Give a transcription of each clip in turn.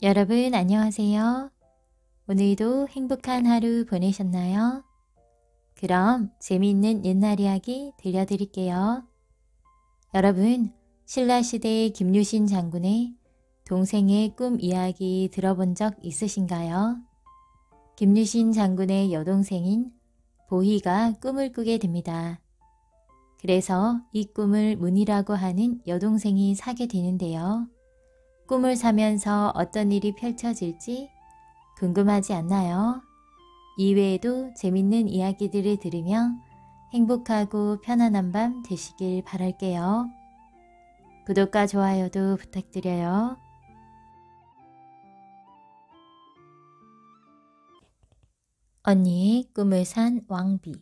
여러분 안녕하세요. 오늘도 행복한 하루 보내셨나요? 그럼 재미있는 옛날 이야기 들려드릴게요. 여러분, 신라시대 김유신 장군의 동생의 꿈 이야기 들어본 적 있으신가요? 김유신 장군의 여동생인 보희가 꿈을 꾸게 됩니다. 그래서 이 꿈을 문이라고 하는 여동생이 사게 되는데요. 꿈을 사면서 어떤 일이 펼쳐질지 궁금하지 않나요? 이외에도 재밌는 이야기들을 들으며 행복하고 편안한 밤 되시길 바랄게요. 구독과 좋아요도 부탁드려요. 언니의 꿈을 산 왕비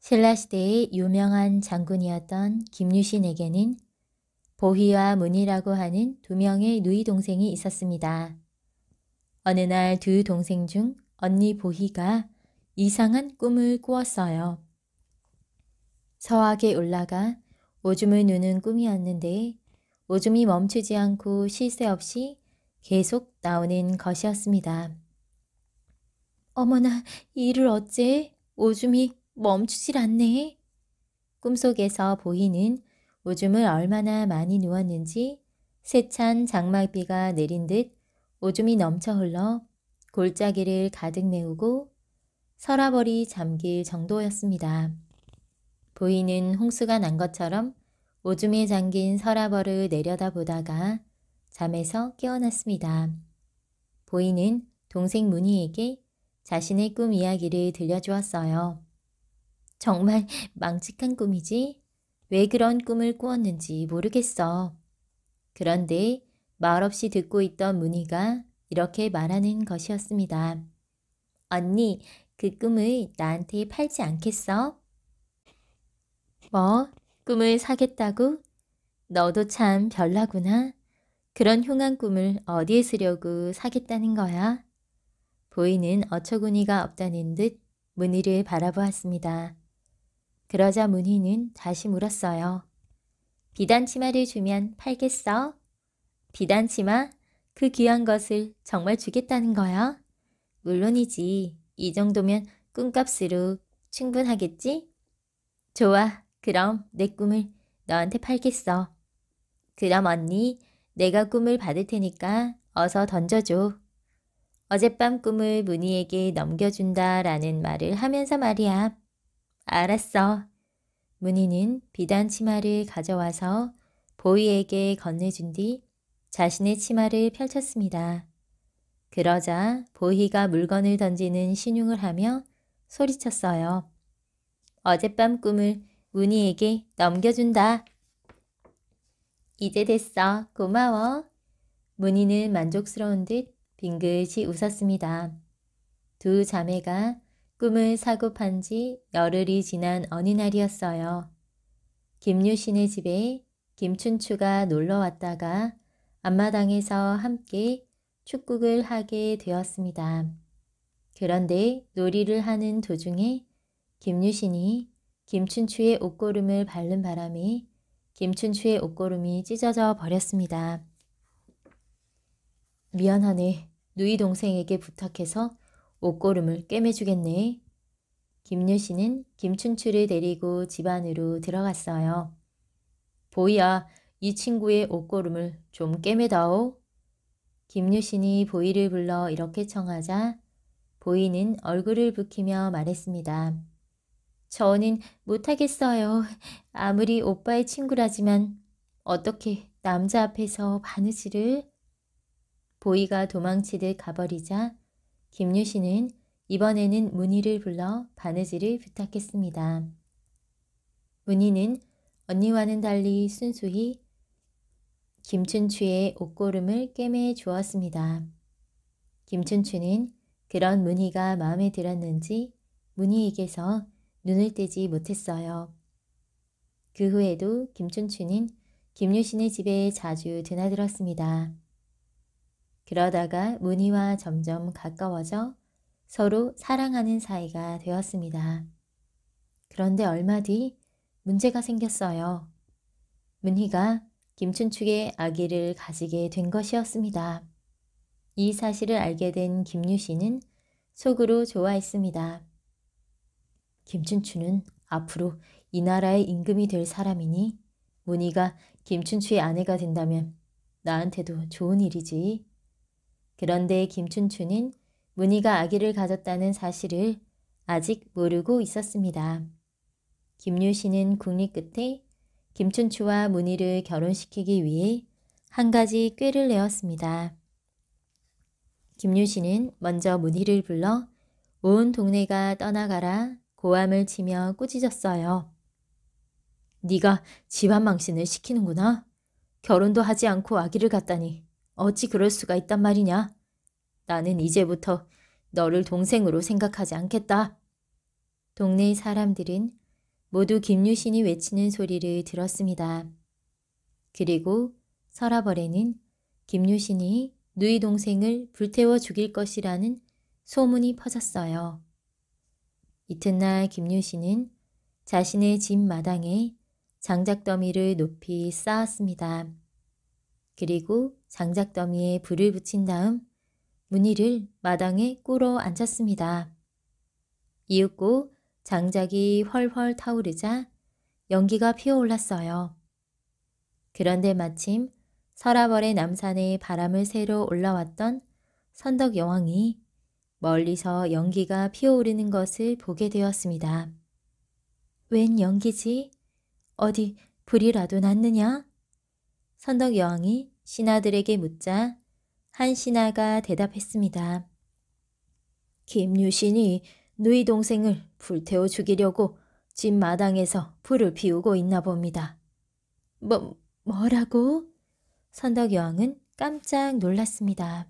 신라시대의 유명한 장군이었던 김유신에게는 보희와 문이라고 하는 두 명의 누이 동생이 있었습니다. 어느 날 두 동생 중 언니 보희가 이상한 꿈을 꾸었어요. 서학에 올라가 오줌을 누는 꿈이었는데 오줌이 멈추지 않고 쉴 새 없이 계속 나오는 것이었습니다. 어머나, 이를 어째 오줌이 멈추질 않네. 꿈속에서 보이는 오줌을 얼마나 많이 누웠는지 세찬 장막비가 내린 듯 오줌이 넘쳐 흘러 골짜기를 가득 메우고 서라버리 잠길 정도였습니다. 보이는 홍수가 난 것처럼 오줌에 잠긴 서라벌을 내려다보다가 잠에서 깨어났습니다. 보이는 동생 문희에게 자신의 꿈 이야기를 들려주었어요. 정말 망측한 꿈이지? 왜 그런 꿈을 꾸었는지 모르겠어. 그런데 말없이 듣고 있던 문희가 이렇게 말하는 것이었습니다. 언니, 그 꿈을 나한테 팔지 않겠어? 뭐, 꿈을 사겠다고? 너도 참 별나구나. 그런 흉한 꿈을 어디에 쓰려고 사겠다는 거야? 보이는 어처구니가 없다는 듯 문희를 바라보았습니다. 그러자 문희는 다시 물었어요. 비단 치마를 주면 팔겠어? 비단 치마? 그 귀한 것을 정말 주겠다는 거야? 물론이지. 이 정도면 꿈값으로 충분하겠지? 좋아. 그럼 내 꿈을 너한테 팔겠어. 그럼 언니, 내가 꿈을 받을 테니까 어서 던져줘. 어젯밤 꿈을 문희에게 넘겨준다라는 말을 하면서 말이야. 알았어. 문희는 비단 치마를 가져와서 보이에게 건네준 뒤 자신의 치마를 펼쳤습니다. 그러자 보희가 물건을 던지는 신용을 하며 소리쳤어요. 어젯밤 꿈을 문희에게 넘겨준다. 이제 됐어. 고마워. 문희는 만족스러운 듯 빙긋이 웃었습니다. 두 자매가 꿈을 사고 판 지 열흘이 지난 어느 날이었어요. 김유신의 집에 김춘추가 놀러 왔다가 앞마당에서 함께 축국을 하게 되었습니다. 그런데 놀이를 하는 도중에 김유신이 김춘추의 옷고름을 밟는 바람에 김춘추의 옷고름이 찢어져 버렸습니다. 미안하네. 누이 동생에게 부탁해서 옷고름을 꿰매주겠네. 김유신은 김춘추를 데리고 집 안으로 들어갔어요. 보이야, 이 친구의 옷고름을 좀 꿰매다오. 김유신이 보이를 불러 이렇게 청하자 보이는 얼굴을 붉히며 말했습니다. 저는 못하겠어요. 아무리 오빠의 친구라지만 어떻게 남자 앞에서 바느질을? 보이가 도망치듯 가버리자 김유신은 이번에는 문희를 불러 바느질을 부탁했습니다. 문희는 언니와는 달리 순수히 김춘추의 옷고름을 꿰매 주었습니다. 김춘추는 그런 문희가 마음에 들었는지 문희에게서 눈을 떼지 못했어요. 그 후에도 김춘추는 김유신의 집에 자주 드나들었습니다. 그러다가 문희와 점점 가까워져 서로 사랑하는 사이가 되었습니다. 그런데 얼마 뒤 문제가 생겼어요. 문희가 김춘축의 아기를 가지게 된 것이었습니다. 이 사실을 알게 된 김유신은 속으로 좋아했습니다. 김춘추는 앞으로 이 나라의 임금이 될 사람이니 문희가 김춘추의 아내가 된다면 나한테도 좋은 일이지. 그런데 김춘추는 문희가 아기를 가졌다는 사실을 아직 모르고 있었습니다. 김유신은 국립 끝에 김춘추와 문희를 결혼시키기 위해 한 가지 꾀를 내었습니다. 김유신은 먼저 문희를 불러 온 동네가 떠나가라 고함을 치며 꾸짖었어요. 네가 집안 망신을 시키는구나. 결혼도 하지 않고 아기를 갖다니 어찌 그럴 수가 있단 말이냐. 나는 이제부터 너를 동생으로 생각하지 않겠다. 동네 사람들은 모두 김유신이 외치는 소리를 들었습니다. 그리고 서라벌에는 김유신이 누이 동생을 불태워 죽일 것이라는 소문이 퍼졌어요. 이튿날 김유신은 자신의 집 마당에 장작 더미를 높이 쌓았습니다. 그리고 장작 더미에 불을 붙인 다음 문희를 마당에 꿇어 앉혔습니다. 이윽고 장작이 헐헐 타오르자 연기가 피어올랐어요. 그런데 마침 서라벌의 남산에 바람을 새러 올라왔던 선덕 여왕이 멀리서 연기가 피어오르는 것을 보게 되었습니다. 웬 연기지? 어디 불이라도 났느냐? 선덕 여왕이 신하들에게 묻자 한 신하가 대답했습니다. 김유신이 누이 동생을 불태워 죽이려고 집 마당에서 불을 피우고 있나 봅니다. 뭐, 뭐라고? 선덕 여왕은 깜짝 놀랐습니다.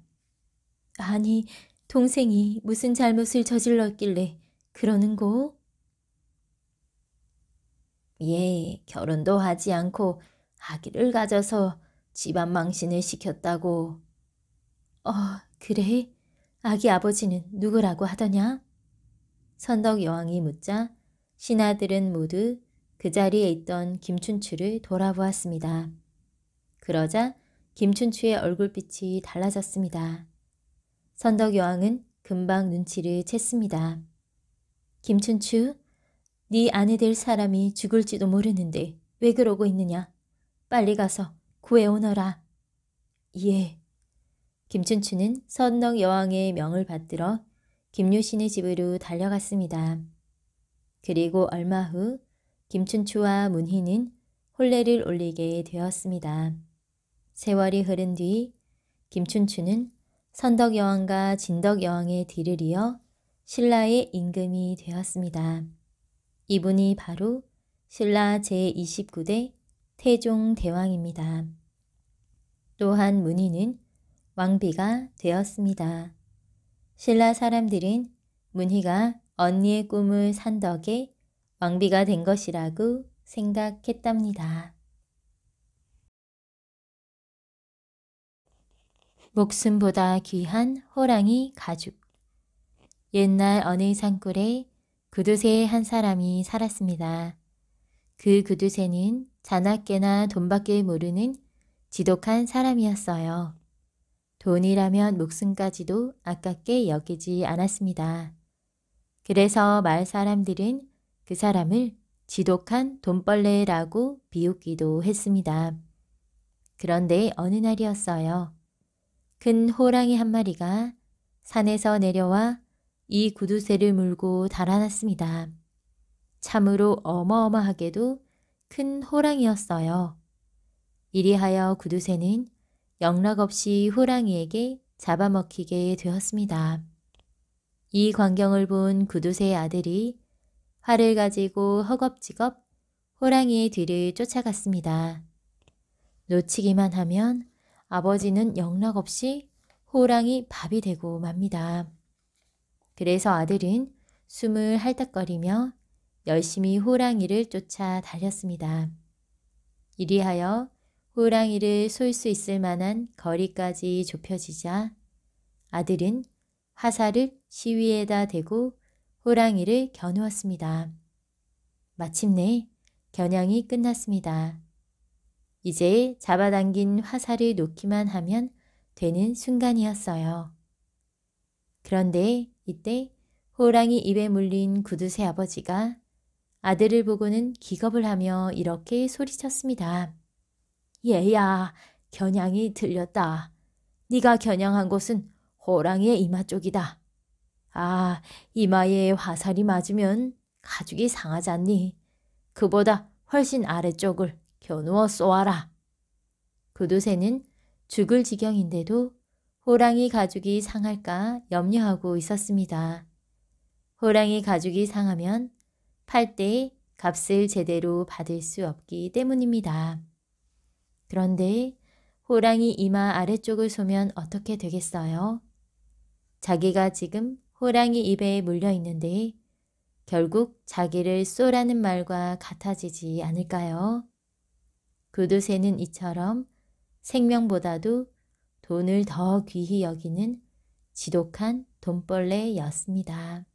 아니, 동생이 무슨 잘못을 저질렀길래 그러는고? 예, 결혼도 하지 않고 아기를 가져서 집안 망신을 시켰다고. 어, 그래? 아기 아버지는 누구라고 하더냐? 선덕 여왕이 묻자 신하들은 모두 그 자리에 있던 김춘추를 돌아보았습니다. 그러자 김춘추의 얼굴빛이 달라졌습니다. 선덕 여왕은 금방 눈치를 챘습니다. 김춘추, 네 아내 될 사람이 죽을지도 모르는데 왜 그러고 있느냐? 빨리 가서 구해오너라. 예. 김춘추는 선덕 여왕의 명을 받들어 김유신의 집으로 달려갔습니다. 그리고 얼마 후 김춘추와 문희는 혼례를 올리게 되었습니다. 세월이 흐른 뒤 김춘추는 선덕 여왕과 진덕 여왕의 뒤를 이어 신라의 임금이 되었습니다. 이분이 바로 신라 제29대 태종 대왕입니다. 또한 문희는 왕비가 되었습니다. 신라 사람들은 문희가 언니의 꿈을 산 덕에 왕비가 된 것이라고 생각했답니다. 목숨보다 귀한 호랑이 가죽 옛날 어느 산골에 구두쇠의 한 사람이 살았습니다. 그 구두쇠는 자나깨나 돈밖에 모르는 지독한 사람이었어요. 돈이라면 목숨까지도 아깝게 여기지 않았습니다. 그래서 마을 사람들은 그 사람을 지독한 돈벌레라고 비웃기도 했습니다. 그런데 어느 날이었어요. 큰 호랑이 한 마리가 산에서 내려와 이 구두쇠를 물고 달아났습니다. 참으로 어마어마하게도 큰 호랑이였어요. 이리하여 구두쇠는 영락없이 호랑이에게 잡아먹히게 되었습니다. 이 광경을 본 구두쇠의 아들이 활을 가지고 허겁지겁 호랑이의 뒤를 쫓아갔습니다. 놓치기만 하면 아버지는 영락없이 호랑이 밥이 되고 맙니다. 그래서 아들은 숨을 할딱거리며 열심히 호랑이를 쫓아 달렸습니다. 이리하여 호랑이를 쏠 수 있을 만한 거리까지 좁혀지자 아들은 화살을 시위에다 대고 호랑이를 겨누었습니다. 마침내 겨냥이 끝났습니다. 이제 잡아당긴 화살을 놓기만 하면 되는 순간이었어요. 그런데 이때 호랑이 입에 물린 구두새 아버지가 아들을 보고는 기겁을 하며 이렇게 소리쳤습니다. 얘야, 겨냥이 틀렸다. 네가 겨냥한 곳은 호랑이의 이마 쪽이다. 아, 이마에 화살이 맞으면 가죽이 상하지 않니? 그보다 훨씬 아래쪽을 겨누어 쏘아라. 구두새는 죽을 지경인데도 호랑이 가죽이 상할까 염려하고 있었습니다. 호랑이 가죽이 상하면 팔때 값을 제대로 받을 수 없기 때문입니다. 그런데 호랑이 이마 아래쪽을 쏘면 어떻게 되겠어요? 자기가 지금 호랑이 입에 물려 있는데 결국 자기를 쏘라는 말과 같아지지 않을까요? 구두쇠는 이처럼 생명보다도 돈을 더 귀히 여기는 지독한 돈벌레였습니다.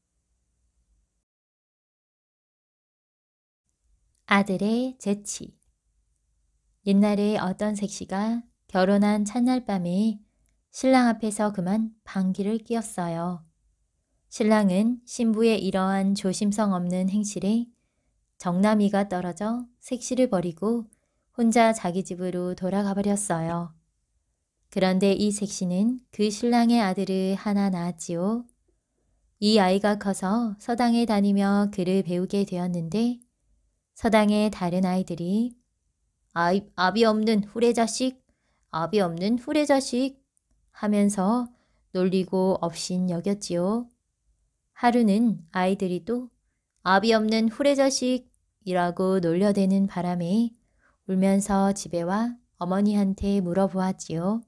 아들의 재치 옛날에 어떤 색시가 결혼한 첫날 밤에 신랑 앞에서 그만 방귀를 뀌었어요. 신랑은 신부의 이러한 조심성 없는 행실에 정남이가 떨어져 색시를 버리고 혼자 자기 집으로 돌아가 버렸어요. 그런데 이 색시는 그 신랑의 아들을 하나 낳았지요. 이 아이가 커서 서당에 다니며 글을 배우게 되었는데 서당의 다른 아이들이 아이, 아비 없는 후레자식, 아비 없는 후레자식 하면서 놀리고 없인 여겼지요. 하루는 아이들이 또 아비 없는 후레자식이라고 놀려대는 바람에 울면서 집에 와 어머니한테 물어보았지요.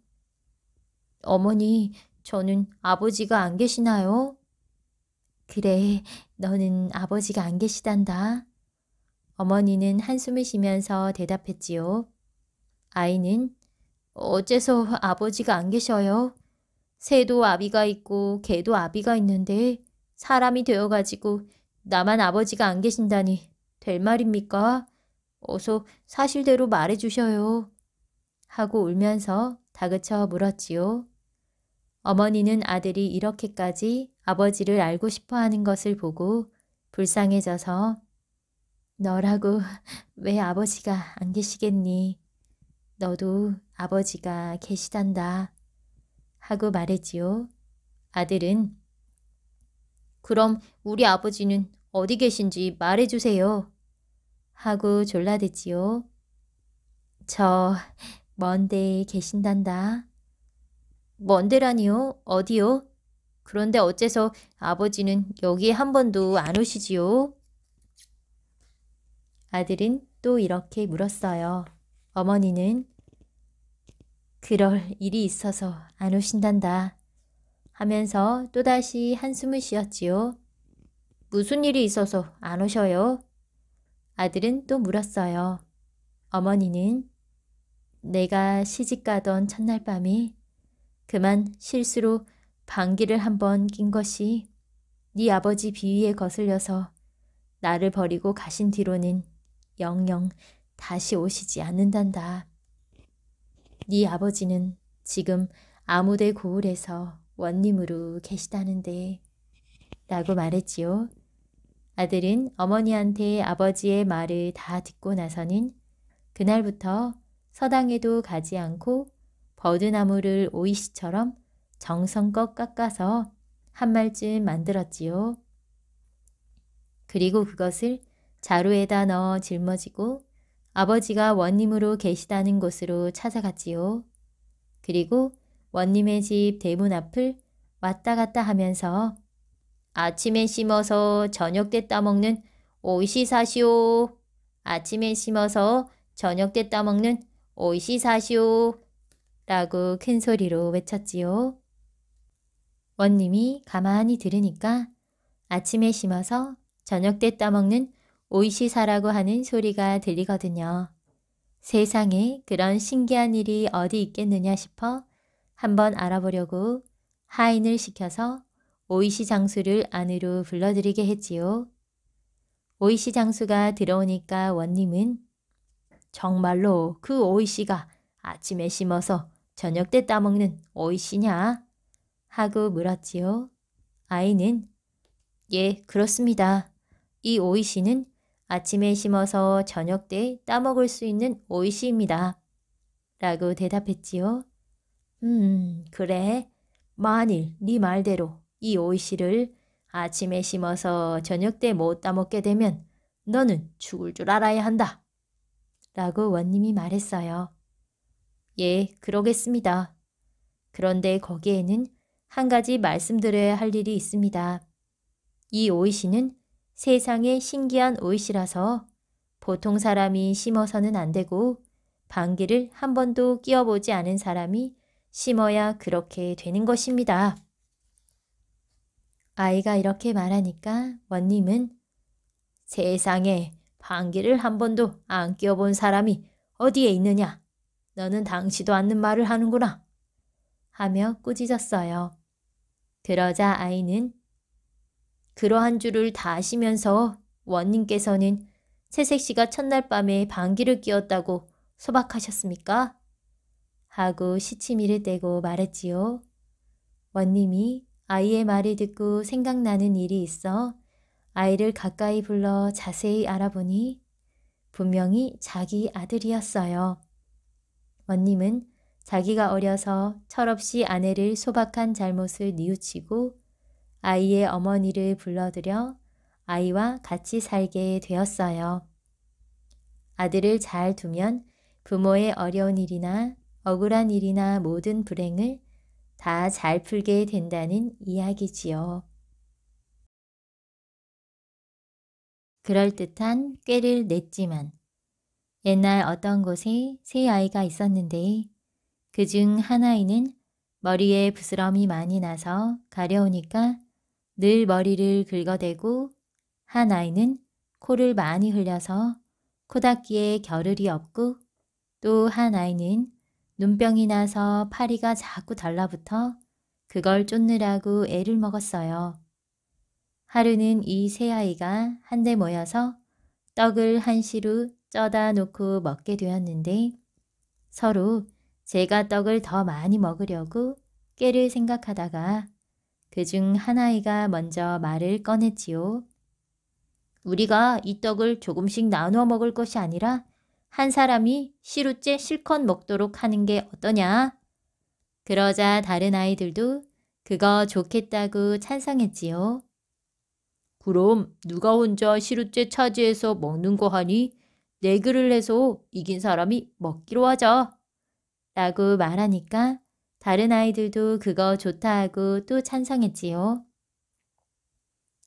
어머니, 저는 아버지가 안 계시나요? 그래, 너는 아버지가 안 계시단다. 어머니는 한숨을 쉬면서 대답했지요. 아이는 어째서 아버지가 안 계셔요? 새도 아비가 있고 개도 아비가 있는데 사람이 되어가지고 나만 아버지가 안 계신다니 될 말입니까? 어서 사실대로 말해주셔요. 하고 울면서 다그쳐 물었지요. 어머니는 아들이 이렇게까지 아버지를 알고 싶어 하는 것을 보고 불쌍해져서 너라고 왜 아버지가 안 계시겠니? 너도 아버지가 계시단다. 하고 말했지요. 아들은 그럼 우리 아버지는 어디 계신지 말해주세요. 하고 졸라댔지요. 저 먼데 계신단다. 먼데라니요? 어디요? 그런데 어째서 아버지는 여기에 한 번도 안 오시지요? 아들은 또 이렇게 물었어요. 어머니는 그럴 일이 있어서 안 오신단다. 하면서 또다시 한숨을 쉬었지요. 무슨 일이 있어서 안 오셔요? 아들은 또 물었어요. 어머니는 내가 시집 가던 첫날 밤에 그만 실수로 방귀를 한번 낀 것이 네 아버지 비위에 거슬려서 나를 버리고 가신 뒤로는 영영 다시 오시지 않는단다. 네 아버지는 지금 아무데 고을에서 원님으로 계시다는데 라고 말했지요. 아들은 어머니한테 아버지의 말을 다 듣고 나서는 그날부터 서당에도 가지 않고 버드나무를 오이시처럼 정성껏 깎아서 한 말쯤 만들었지요. 그리고 그것을 자루에다 넣어 짊어지고 아버지가 원님으로 계시다는 곳으로 찾아갔지요. 그리고 원님의 집 대문 앞을 왔다 갔다 하면서 아침에 심어서 저녁 때 따먹는 오이시 사시오. 아침에 심어서 저녁 때 따먹는 오이시 사시오. 라고 큰 소리로 외쳤지요. 원님이 가만히 들으니까 아침에 심어서 저녁 때 따먹는 오이시사라고 하는 소리가 들리거든요. 세상에 그런 신기한 일이 어디 있겠느냐 싶어 한번 알아보려고 하인을 시켜서 오이시 장수를 안으로 불러들이게 했지요. 오이시 장수가 들어오니까 원님은 정말로 그 오이시가 아침에 심어서 저녁 때 따먹는 오이씨냐? 하고 물었지요. 아이는 예, 그렇습니다. 이 오이씨는 아침에 심어서 저녁 때 따먹을 수 있는 오이씨입니다. 라고 대답했지요. 음, 그래. 만일 네 말대로 이 오이씨를 아침에 심어서 저녁 때 못 따먹게 되면 너는 죽을 줄 알아야 한다. 라고 원님이 말했어요. 예, 그러겠습니다. 그런데 거기에는 한 가지 말씀드려야 할 일이 있습니다. 이 오이씨는 세상에 신기한 오이씨라서 보통 사람이 심어서는 안 되고 방귀를 한 번도 끼워보지 않은 사람이 심어야 그렇게 되는 것입니다. 아이가 이렇게 말하니까 원님은 세상에 방귀를 한 번도 안 끼워본 사람이 어디에 있느냐? 너는 당치도 않는 말을 하는구나. 하며 꾸짖었어요. 그러자 아이는 그러한 줄을 다 아시면서 원님께서는 새색시가 첫날 밤에 방귀를 끼웠다고 소박하셨습니까? 하고 시치미를 떼고 말했지요. 원님이 아이의 말을 듣고 생각나는 일이 있어 아이를 가까이 불러 자세히 알아보니 분명히 자기 아들이었어요. 원님은 자기가 어려서 철없이 아내를 소박한 잘못을 뉘우치고 아이의 어머니를 불러들여 아이와 같이 살게 되었어요. 아들을 잘 두면 부모의 어려운 일이나 억울한 일이나 모든 불행을 다 잘 풀게 된다는 이야기지요. 그럴듯한 꾀를 냈지만 옛날 어떤 곳에 세 아이가 있었는데 그중한 아이는 머리에 부스럼이 많이 나서 가려우니까 늘 머리를 긁어대고 한 아이는 코를 많이 흘려서 코닦기에 겨를이 없고 또 한 아이는 눈병이 나서 파리가 자꾸 달라붙어 그걸 쫓느라고 애를 먹었어요. 하루는 이 세 아이가 한데 모여서 떡을 한시루 쪄다 놓고 먹게 되었는데 서로 제가 떡을 더 많이 먹으려고 깨를 생각하다가 그 중 하나이가 먼저 말을 꺼냈지요. 우리가 이 떡을 조금씩 나누어 먹을 것이 아니라 한 사람이 시루째 실컷 먹도록 하는 게 어떠냐? 그러자 다른 아이들도 그거 좋겠다고 찬성했지요. 그럼 누가 혼자 시루째 차지해서 먹는 거 하니 내기를 해서 이긴 사람이 먹기로 하자. 라고 말하니까 다른 아이들도 그거 좋다 하고 또 찬성했지요.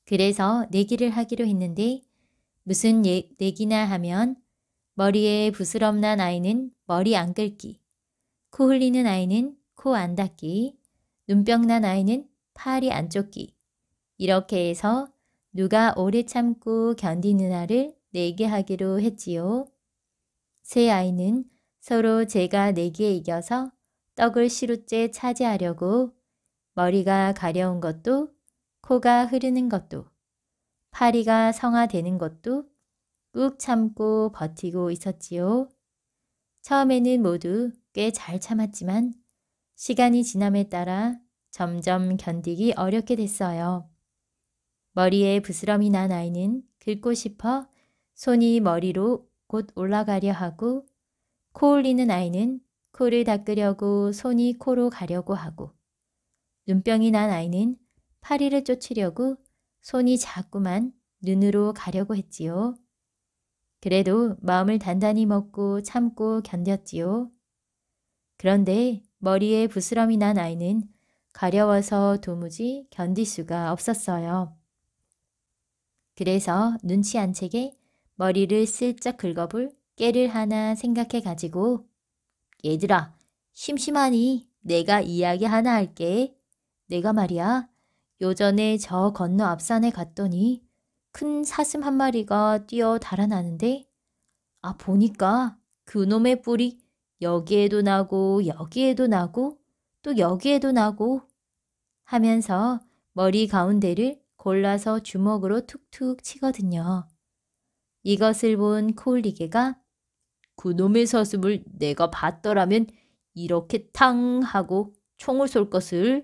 그래서 내기를 하기로 했는데 무슨 예, 내기나 하면 머리에 부스럼 난 아이는 머리 안 긁기, 코 흘리는 아이는 코 안 닦기, 눈병 난 아이는 팔이 안 쫓기 이렇게 해서 누가 오래 참고 견디느냐를 내게 하기로 했지요. 세 아이는 서로 제가 내기에 이겨서 떡을 시루째 차지하려고 머리가 가려운 것도 코가 흐르는 것도 파리가 성화되는 것도 꾹 참고 버티고 있었지요. 처음에는 모두 꽤 잘 참았지만 시간이 지남에 따라 점점 견디기 어렵게 됐어요. 머리에 부스럼이 난 아이는 긁고 싶어 손이 머리로 곧 올라가려 하고 코 올리는 아이는 코를 닦으려고 손이 코로 가려고 하고 눈병이 난 아이는 파리를 쫓으려고 손이 자꾸만 눈으로 가려고 했지요. 그래도 마음을 단단히 먹고 참고 견뎠지요. 그런데 머리에 부스럼이 난 아이는 가려워서 도무지 견딜 수가 없었어요. 그래서 눈치 안 채게 머리를 슬쩍 긁어볼 깨를 하나 생각해 가지고 얘들아 심심하니 내가 이야기 하나 할게. 내가 말이야 요전에 저 건너 앞산에 갔더니 큰 사슴 한 마리가 뛰어 달아나는데 아 보니까 그놈의 뿔이 여기에도 나고 여기에도 나고 또 여기에도 나고 하면서 머리 가운데를 골라서 주먹으로 툭툭 치거든요. 이것을 본 코울리게가 그놈의 사슴을 내가 봤더라면 이렇게 탕 하고 총을 쏠 것을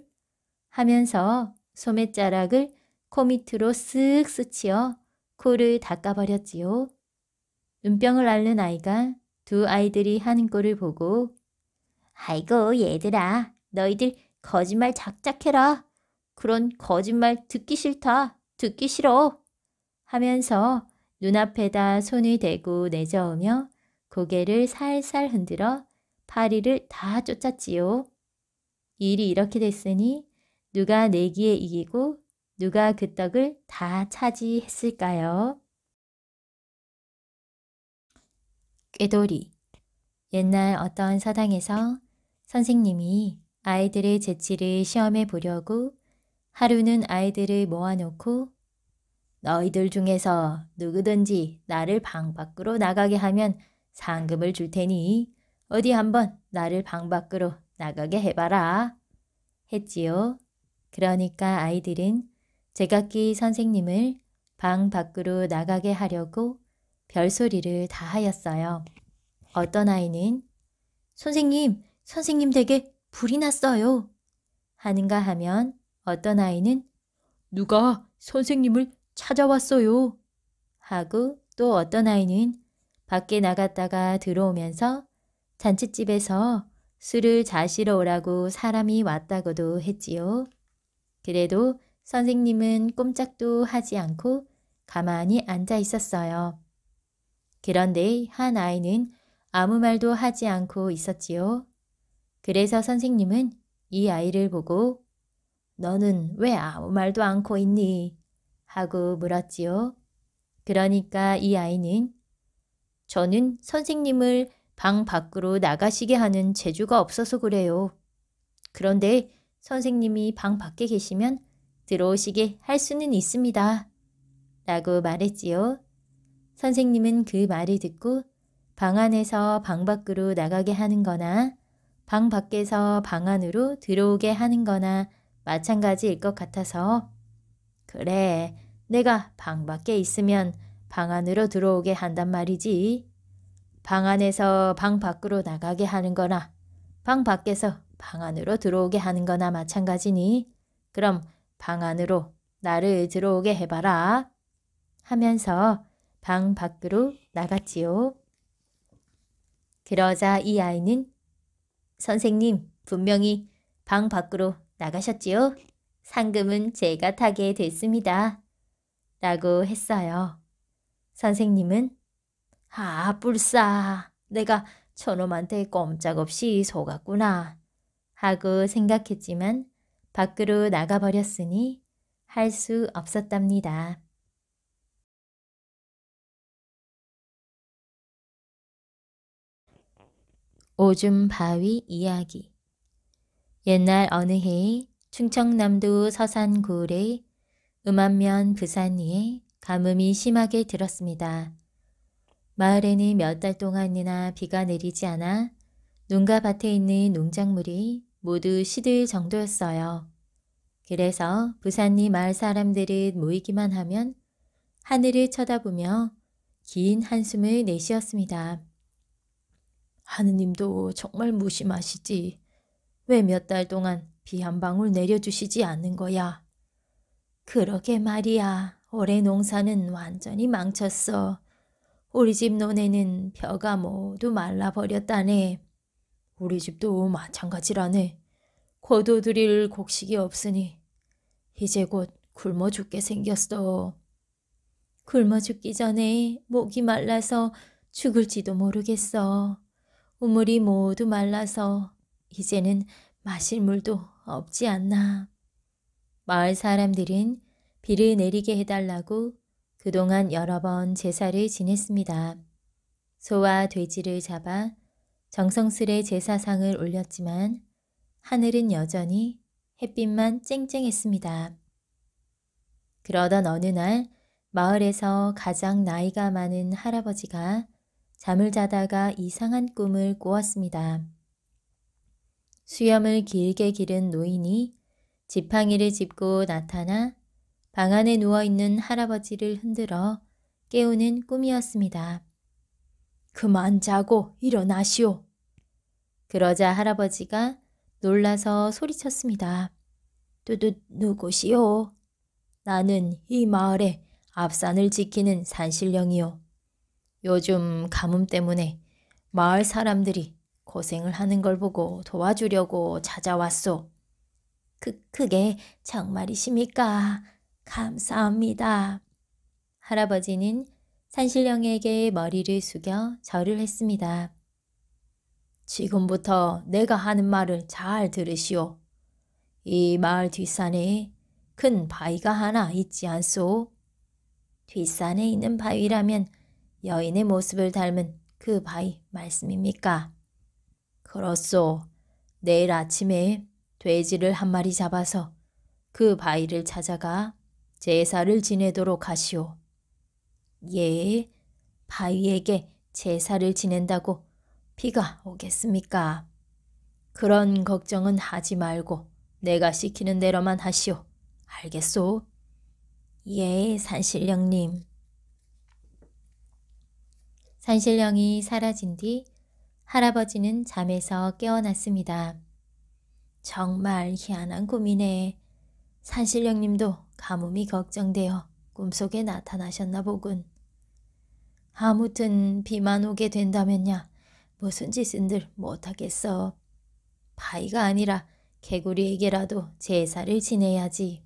하면서 소매자락을 코 밑으로 쓱 스치어 코를 닦아버렸지요. 눈병을 앓는 아이가 두 아이들이 하는 꼴을 보고 아이고 얘들아 너희들 거짓말 작작해라. 그런 거짓말 듣기 싫다. 듣기 싫어. 하면서 눈앞에다 손을 대고 내저으며 고개를 살살 흔들어 파리를 다 쫓았지요. 일이 이렇게 됐으니 누가 내기에 이기고 누가 그 떡을 다 차지했을까요? 꾀돌이 옛날 어떤 서당에서 선생님이 아이들의 재치를 시험해 보려고 하루는 아이들을 모아놓고 너희들 중에서 누구든지 나를 방 밖으로 나가게 하면 상금을 줄 테니 어디 한번 나를 방 밖으로 나가게 해봐라. 했지요. 그러니까 아이들은 제각기 선생님을 방 밖으로 나가게 하려고 별소리를 다 하였어요. 어떤 아이는 선생님, 선생님 댁에 불이 났어요. 하는가 하면 어떤 아이는 누가 선생님을 찾아왔어요. 하고 또 어떤 아이는 밖에 나갔다가 들어오면서 잔치집에서 술을 자시러 오라고 사람이 왔다고도 했지요. 그래도 선생님은 꼼짝도 하지 않고 가만히 앉아 있었어요. 그런데 한 아이는 아무 말도 하지 않고 있었지요. 그래서 선생님은 이 아이를 보고 너는 왜 아무 말도 않고 있니? 하고 물었지요. 그러니까 이 아이는 저는 선생님을 방 밖으로 나가시게 하는 재주가 없어서 그래요. 그런데 선생님이 방 밖에 계시면 들어오시게 할 수는 있습니다. 라고 말했지요. 선생님은 그 말을 듣고 방 안에서 방 밖으로 나가게 하는 거나 방 밖에서 방 안으로 들어오게 하는 거나 마찬가지일 것 같아서 그래 내가 방 밖에 있으면 방 안으로 들어오게 한단 말이지. 방 안에서 방 밖으로 나가게 하는 거나 방 밖에서 방 안으로 들어오게 하는 거나 마찬가지니 그럼 방 안으로 나를 들어오게 해봐라 하면서 방 밖으로 나갔지요. 그러자 이 아이는 선생님 분명히 방 밖으로 나가셨지요? 상금은 제가 타게 됐습니다. 라고 했어요. 선생님은 아 뿔싸 내가 저놈한테 꼼짝없이 속았구나. 하고 생각했지만 밖으로 나가버렸으니 할 수 없었답니다. 오줌 바위 이야기. 옛날 어느 해에 충청남도 서산구울에 음암면 부산리에 가뭄이 심하게 들었습니다. 마을에는 몇 달 동안이나 비가 내리지 않아 농가 밭에 있는 농작물이 모두 시들 정도였어요. 그래서 부산리 마을 사람들은 모이기만 하면 하늘을 쳐다보며 긴 한숨을 내쉬었습니다. 하느님도 정말 무심하시지. 왜 몇 달 동안 비 한 방울 내려주시지 않는 거야? 그러게 말이야. 올해 농사는 완전히 망쳤어. 우리 집 논에는 벼가 모두 말라버렸다네. 우리 집도 마찬가지라네. 거둬들일 곡식이 없으니 이제 곧 굶어 죽게 생겼어. 굶어 죽기 전에 목이 말라서 죽을지도 모르겠어. 우물이 모두 말라서 이제는 마실 물도 없지 않나. 마을 사람들은 비를 내리게 해달라고 그동안 여러 번 제사를 지냈습니다. 소와 돼지를 잡아 정성스레 제사상을 올렸지만 하늘은 여전히 햇빛만 쨍쨍했습니다. 그러던 어느 날 마을에서 가장 나이가 많은 할아버지가 잠을 자다가 이상한 꿈을 꾸었습니다. 수염을 길게 기른 노인이 지팡이를 짚고 나타나 방 안에 누워있는 할아버지를 흔들어 깨우는 꿈이었습니다. 그만 자고 일어나시오. 그러자 할아버지가 놀라서 소리쳤습니다. 누, 누구시오? 나는 이 마을의 앞산을 지키는 산신령이요. 요즘 가뭄 때문에 마을 사람들이 고생을 하는 걸 보고 도와주려고 찾아왔소. 그, 그게 정말이십니까? 감사합니다. 할아버지는 산신령에게 머리를 숙여 절을 했습니다. 지금부터 내가 하는 말을 잘 들으시오. 이 마을 뒷산에 큰 바위가 하나 있지 않소? 뒷산에 있는 바위라면 여인의 모습을 닮은 그 바위 말씀입니까? 그렇소. 내일 아침에 돼지를 한 마리 잡아서 그 바위를 찾아가 제사를 지내도록 하시오. 예, 바위에게 제사를 지낸다고 비가 오겠습니까? 그런 걱정은 하지 말고 내가 시키는 대로만 하시오. 알겠소? 예, 산신령님. 산신령이 사라진 뒤 할아버지는 잠에서 깨어났습니다. 정말 희한한 꿈이네. 산신령님도 가뭄이 걱정되어 꿈속에 나타나셨나 보군. 아무튼 비만 오게 된다면야 무슨 짓은들 못하겠어. 바위가 아니라 개구리에게라도 제사를 지내야지.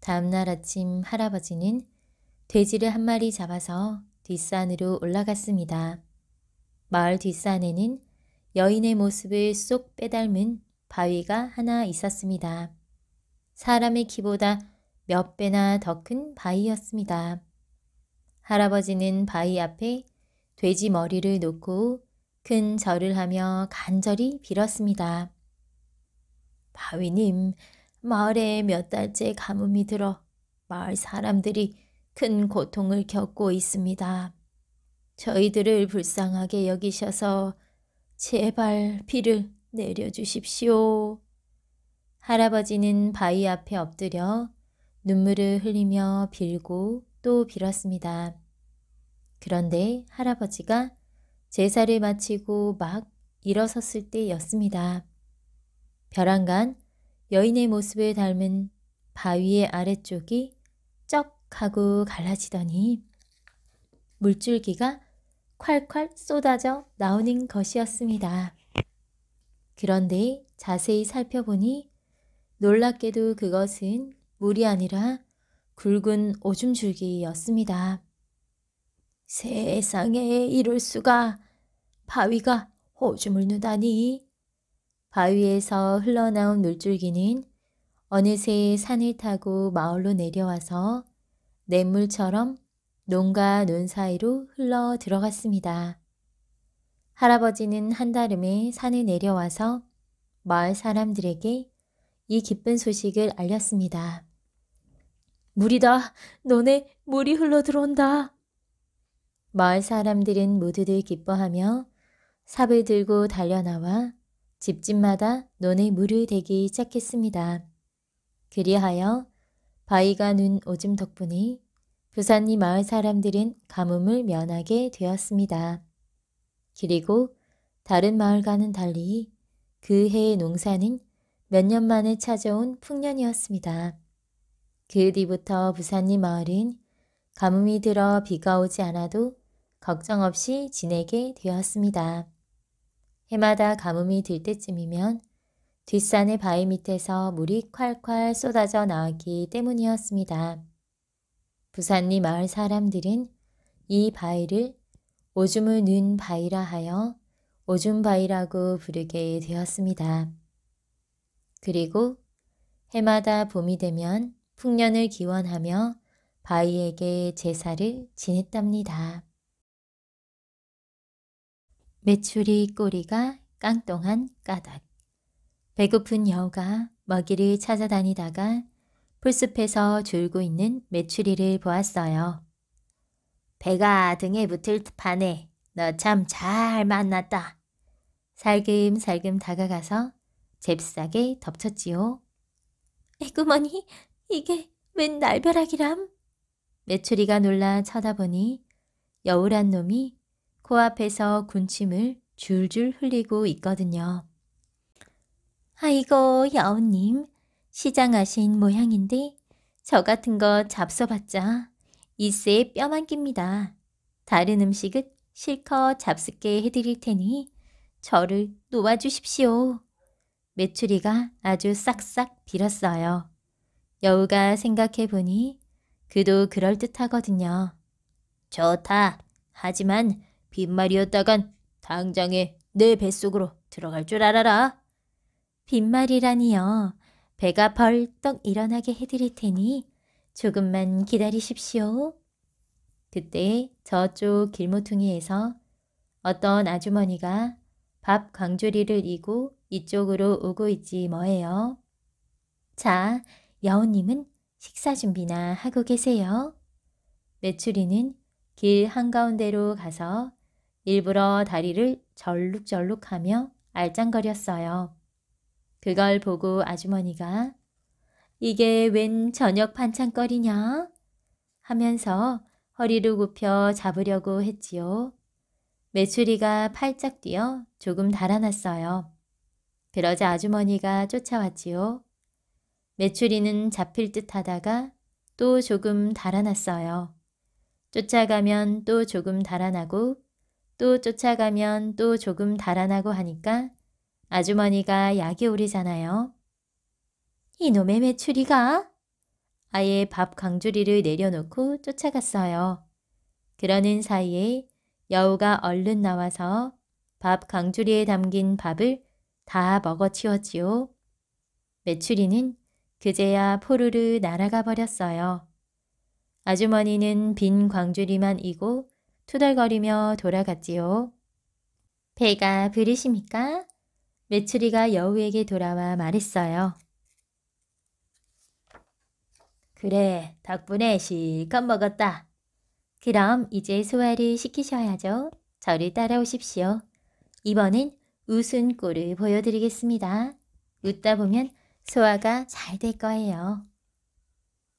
다음날 아침 할아버지는 돼지를 한 마리 잡아서 뒷산으로 올라갔습니다. 마을 뒷산에는 여인의 모습을 쏙 빼닮은 바위가 하나 있었습니다. 사람의 키보다 몇 배나 더 큰 바위였습니다. 할아버지는 바위 앞에 돼지 머리를 놓고 큰 절을 하며 간절히 빌었습니다. 바위님, 마을에 몇 달째 가뭄이 들어 마을 사람들이 큰 고통을 겪고 있습니다. 저희들을 불쌍하게 여기셔서 제발 비를 내려주십시오. 할아버지는 바위 앞에 엎드려 눈물을 흘리며 빌고 또 빌었습니다. 그런데 할아버지가 제사를 마치고 막 일어섰을 때였습니다. 벼랑간 여인의 모습을 닮은 바위의 아래쪽이 쩍 하고 갈라지더니 물줄기가 콸콸 쏟아져 나오는 것이었습니다. 그런데 자세히 살펴보니 놀랍게도 그것은 물이 아니라 굵은 오줌 줄기였습니다. 세상에 이럴 수가 바위가 오줌을 누다니 바위에서 흘러나온 물줄기는 어느새 산을 타고 마을로 내려와서 냇물처럼 논과 논 사이로 흘러 들어갔습니다. 할아버지는 한달음에 산에 내려와서 마을 사람들에게 이 기쁜 소식을 알렸습니다. 물이다! 논에 물이 흘러 들어온다! 마을 사람들은 모두들 기뻐하며 삽을 들고 달려나와 집집마다 논에 물을 대기 시작했습니다. 그리하여 바위가 눈 오줌 덕분에 부산리 마을 사람들은 가뭄을 면하게 되었습니다. 그리고 다른 마을과는 달리 그 해의 농사는 몇 년 만에 찾아온 풍년이었습니다. 그 뒤부터 부산리 마을은 가뭄이 들어 비가 오지 않아도 걱정 없이 지내게 되었습니다. 해마다 가뭄이 들 때쯤이면 뒷산의 바위 밑에서 물이 콸콸 쏟아져 나왔기 때문이었습니다. 부산리 마을 사람들은 이 바위를 오줌을 넣은 바위라 하여 오줌바위라고 부르게 되었습니다. 그리고 해마다 봄이 되면 풍년을 기원하며 바위에게 제사를 지냈답니다. 메추리 꼬리가 깡통한 까닭. 배고픈 여우가 먹이를 찾아다니다가 풀숲에서 졸고 있는 메추리를 보았어요. 배가 등에 붙을 판에 너 참 잘 만났다. 살금살금 다가가서 잽싸게 덮쳤지요. 에구머니, 이게 웬 날벼락이람? 메추리가 놀라 쳐다보니 여우란 놈이 코앞에서 군침을 줄줄 흘리고 있거든요. 아이고, 여우님. 시장하신 모양인데 저 같은 거 잡숴봤자 이새에 뼈만 낍니다. 다른 음식은 실컷 잡숫게 해드릴 테니 저를 놓아주십시오. 메추리가 아주 싹싹 빌었어요. 여우가 생각해보니 그도 그럴듯하거든요. 좋다. 하지만 빈말이었다간 당장에 내 뱃속으로 들어갈 줄 알아라. 빈말이라니요. 배가 벌떡 일어나게 해드릴 테니 조금만 기다리십시오. 그때 저쪽 길모퉁이에서 어떤 아주머니가 밥 광주리를 이고 이쪽으로 오고 있지 뭐예요. 자, 여우님은 식사 준비나 하고 계세요. 메추리는 길 한가운데로 가서 일부러 다리를 절룩절룩하며 알짱거렸어요. 그걸 보고 아주머니가 이게 웬 저녁 반찬거리냐? 하면서 허리를 굽혀 잡으려고 했지요. 메추리가 팔짝 뛰어 조금 달아났어요. 그러자 아주머니가 쫓아왔지요. 메추리는 잡힐 듯 하다가 또 조금 달아났어요. 쫓아가면 또 조금 달아나고 또 쫓아가면 또 조금 달아나고 하니까 아주머니가 약이 오르잖아요. 이놈의 메추리가 아예 밥 강주리를 내려놓고 쫓아갔어요. 그러는 사이에 여우가 얼른 나와서 밥 강주리에 담긴 밥을 다 먹어치웠지요. 메추리는 그제야 포르르 날아가 버렸어요. 아주머니는 빈 광주리만 이고 투덜거리며 돌아갔지요. 배가 부르십니까? 메추리가 여우에게 돌아와 말했어요. 그래, 덕분에 실컷 먹었다. 그럼 이제 소화를 시키셔야죠. 저를 따라오십시오. 이번엔 웃은 꼴을 보여드리겠습니다. 웃다 보면 소화가 잘 될 거예요.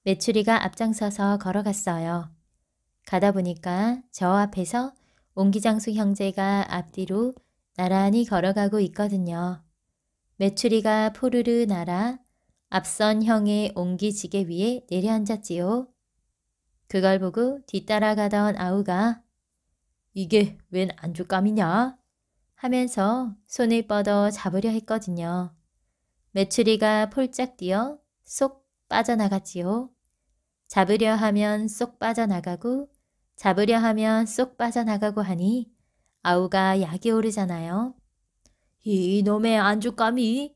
메추리가 앞장서서 걸어갔어요. 가다 보니까 저 앞에서 옹기장수 형제가 앞뒤로 나란히 걸어가고 있거든요. 메추리가 포르르 날아 앞선 형의 옹기지게 위에 내려앉았지요. 그걸 보고 뒤따라가던 아우가 이게 웬 안주감이냐? 하면서 손을 뻗어 잡으려 했거든요. 메추리가 폴짝 뛰어 쏙 빠져나갔지요. 잡으려 하면 쏙 빠져나가고 잡으려 하면 쏙 빠져나가고 하니 아우가 약이 오르잖아요. 이놈의 안주감이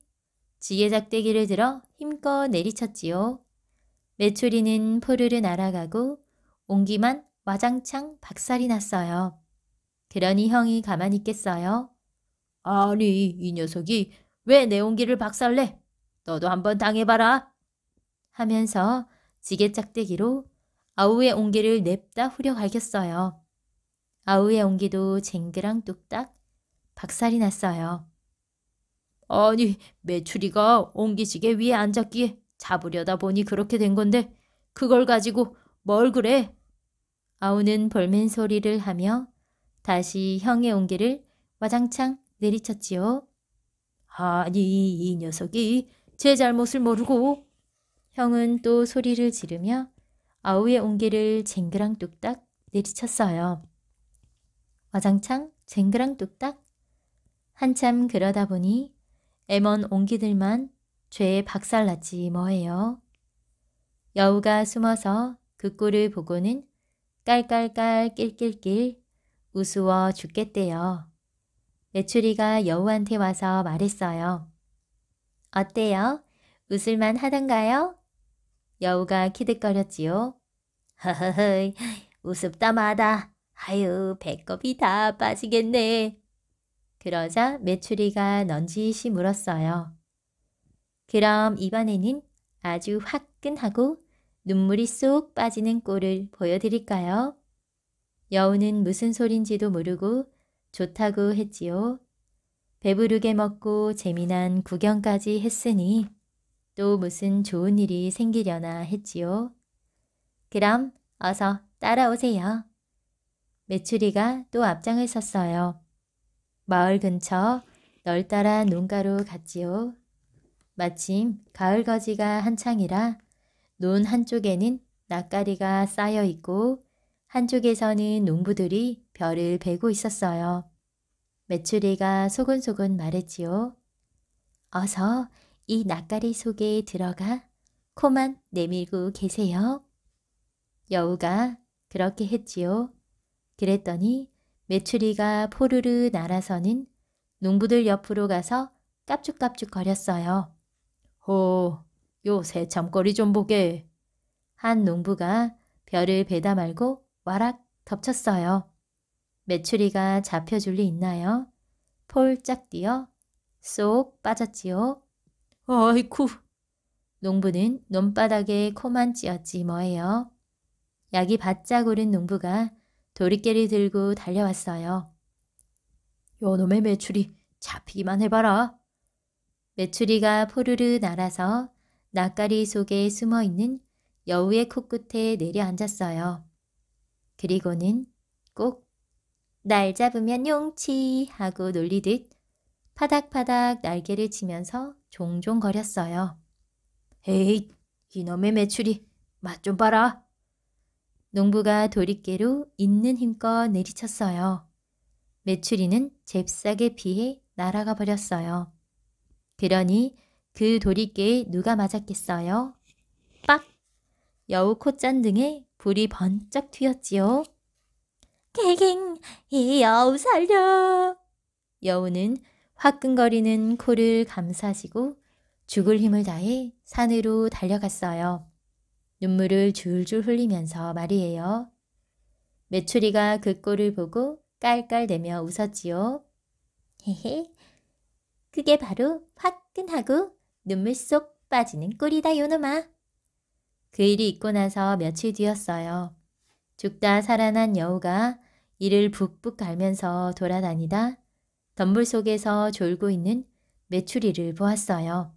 지게 작대기를 들어 힘껏 내리쳤지요. 메추리는 포르르 날아가고 옹기만 와장창 박살이 났어요. 그러니 형이 가만히 있겠어요? 아니 이 녀석이 왜내 옹기를 박살내? 너도 한번 당해봐라. 하면서 지게 짝대기로 아우의 옹기를 냅다 후려 갈겼어요. 아우의 옹기도 쟁그랑 뚝딱 박살이 났어요. 아니 메추리가 옹기지게 위에 앉았기에 잡으려다 보니 그렇게 된 건데 그걸 가지고 뭘 그래? 아우는 볼멘 소리를 하며 다시 형의 옹기를 와장창 내리쳤지요. 아니 이 녀석이 제 잘못을 모르고 형은 또 소리를 지르며 아우의 옹기를 쟁그랑 뚝딱 내리쳤어요. 와장창 쟁그랑 뚝딱 한참 그러다 보니 애먼 옹기들만 죄에 박살났지 뭐예요. 여우가 숨어서 그 꼴을 보고는 깔깔깔 낄낄낄 우스워 죽겠대요. 메추리가 여우한테 와서 말했어요. 어때요? 웃을만 하던가요? 여우가 키득거렸지요. 허허허, 우습다 마다. 아유, 배꼽이 다 빠지겠네. 그러자 메추리가 넌지시 물었어요. 그럼 이번에는 아주 화끈하고 눈물이 쏙 빠지는 꼴을 보여드릴까요? 여우는 무슨 소린지도 모르고 좋다고 했지요. 배부르게 먹고 재미난 구경까지 했으니 또 무슨 좋은 일이 생기려나 했지요. 그럼 어서 따라오세요. 메추리가 또 앞장을 섰어요. 마을 근처 널따라 농가로 갔지요. 마침 가을 거지가 한창이라 논 한쪽에는 낯가리가 쌓여 있고 한쪽에서는 농부들이 별을 베고 있었어요. 메추리가 소곤소곤 말했지요. 어서 이 낯가리 속에 들어가 코만 내밀고 계세요. 여우가 그렇게 했지요. 그랬더니 메추리가 포르르 날아서는 농부들 옆으로 가서 깝죽깝죽 거렸어요. 호, 요 새참거리 좀 보게. 한 농부가 별을 베다 말고 와락 덮쳤어요. 메추리가 잡혀줄 리 있나요? 폴짝 뛰어 쏙 빠졌지요. 아이쿠. 농부는 논바닥에 코만 찧었지 뭐예요. 약이 바짝 오른 농부가 도리깨를 들고 달려왔어요. 요놈의 메추리 잡히기만 해봐라. 메추리가 포르르 날아서 낯가리 속에 숨어있는 여우의 코끝에 내려앉았어요. 그리고는 꼭 날 잡으면 용치 하고 놀리듯 파닥파닥 날개를 치면서 종종 거렸어요. 에이, 이놈의 메추리, 맛좀 봐라. 농부가 도리깨로 있는 힘껏 내리쳤어요. 메추리는 잽싸게 피해 날아가 버렸어요. 그러니 그 도리깨에 누가 맞았겠어요? 빡! 여우 콧잔등에 불이 번쩍 튀었지요. 개갱! 이 여우 살려! 여우는 화끈거리는 코를 감싸시고 죽을 힘을 다해 산으로 달려갔어요. 눈물을 줄줄 흘리면서 말이에요. 메추리가 그 꼴을 보고 깔깔대며 웃었지요. 헤헤, 그게 바로 화끈하고 눈물 쏙 빠지는 꼴이다 요놈아. 그 일이 있고 나서 며칠 뒤였어요. 죽다 살아난 여우가 이를 북북 갈면서 돌아다니다 덤불 속에서 졸고 있는 메추리를 보았어요.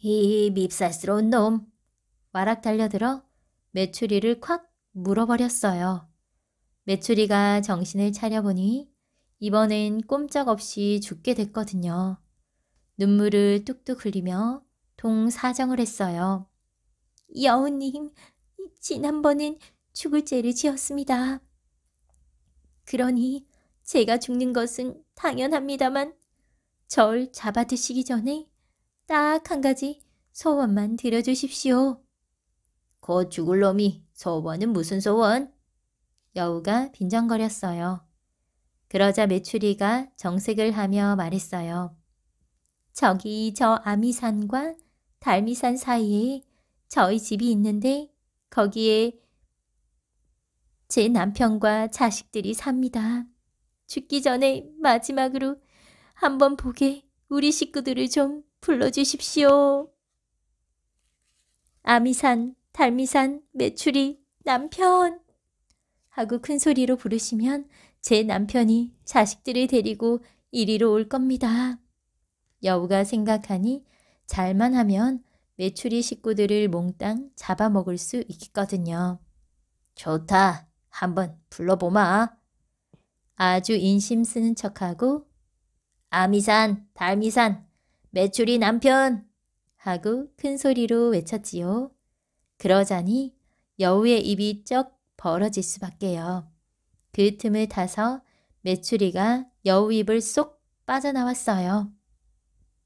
이 밉살스러운 놈. 와락 달려들어 메추리를 콱 물어버렸어요. 메추리가 정신을 차려보니 이번엔 꼼짝없이 죽게 됐거든요. 눈물을 뚝뚝 흘리며 동사정을 했어요. 여우님, 지난번엔 죽을 죄를 지었습니다. 그러니 제가 죽는 것은 당연합니다만 절 잡아드시기 전에 딱 한 가지 소원만 드려주십시오. 곧 죽을 놈이 소원은 무슨 소원? 여우가 빈정거렸어요. 그러자 메추리가 정색을 하며 말했어요. 저기 저 아미산과 달미산 사이에 저희 집이 있는데 거기에 제 남편과 자식들이 삽니다. 죽기 전에 마지막으로 한번 보게 우리 식구들을 좀 불러주십시오. 아미산, 달미산, 메추리, 남편! 하고 큰 소리로 부르시면 제 남편이 자식들을 데리고 이리로 올 겁니다. 여우가 생각하니 잘만 하면 메추리 식구들을 몽땅 잡아먹을 수 있겠거든요. 좋다. 한번 불러보마. 아주 인심 쓰는 척하고 아미산, 달미산, 메추리 남편 하고 큰 소리로 외쳤지요. 그러자니 여우의 입이 쩍 벌어질 수밖에요. 그 틈을 타서 메추리가 여우 입을 쏙 빠져나왔어요.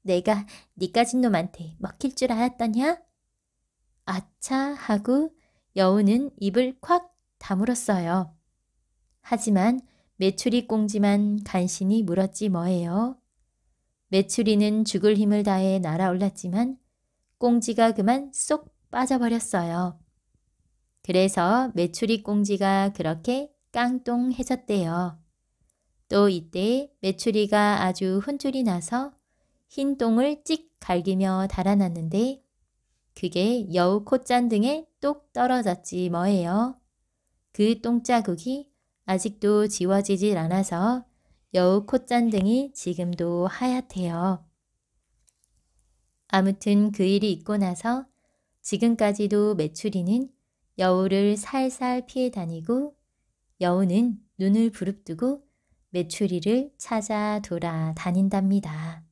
내가 니 까진 놈한테 먹힐 줄 알았더냐? 아차 하고 여우는 입을 콱 다물었어요. 하지만 메추리 꽁지만 간신히 물었지 뭐예요. 메추리는 죽을 힘을 다해 날아올랐지만 꽁지가 그만 쏙 빠져버렸어요. 그래서 메추리 꽁지가 그렇게 깡똥해졌대요. 또 이때 메추리가 아주 혼쭐이 나서 흰 똥을 찍 갈기며 달아났는데 그게 여우 콧잔등에 똑 떨어졌지 뭐예요. 그 똥자국이 아직도 지워지질 않아서 여우 콧잔등이 지금도 하얗대요. 아무튼 그 일이 있고 나서 지금까지도 메추리는 여우를 살살 피해 다니고 여우는 눈을 부릅뜨고 메추리를 찾아 돌아다닌답니다.